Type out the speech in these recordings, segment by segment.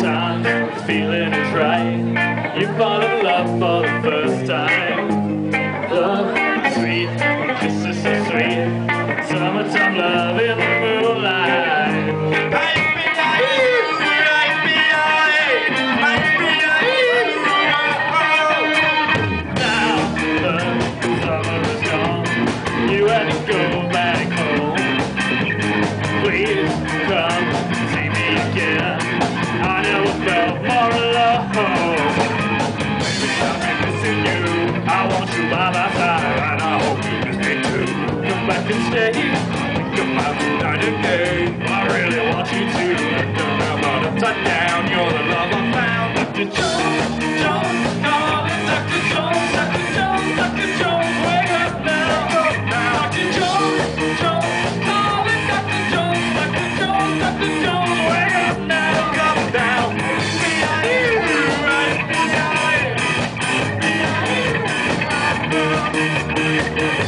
time, the feeling is right. You fall in love for the first time. by my side, and I hope you can stay too. Come back and stay, come back and day. I really want you to. Don't know about a touchdown, you're the love I found. But you Yeah.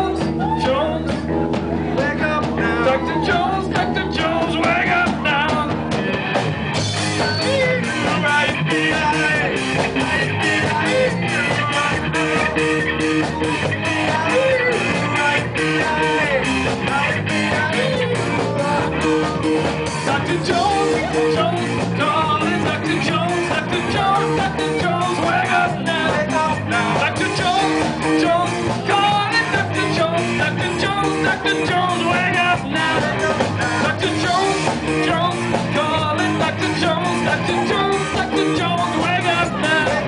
Dr. Jones, Dr. Jones, Dr. Jones, Dr. Jones, Jones, calling Dr. Jones, Dr. Jones, Dr. Jones, wake up now. Dr. Jones, Jones, calling Dr. Jones, Dr. Jones, Dr. Jones, wake up now.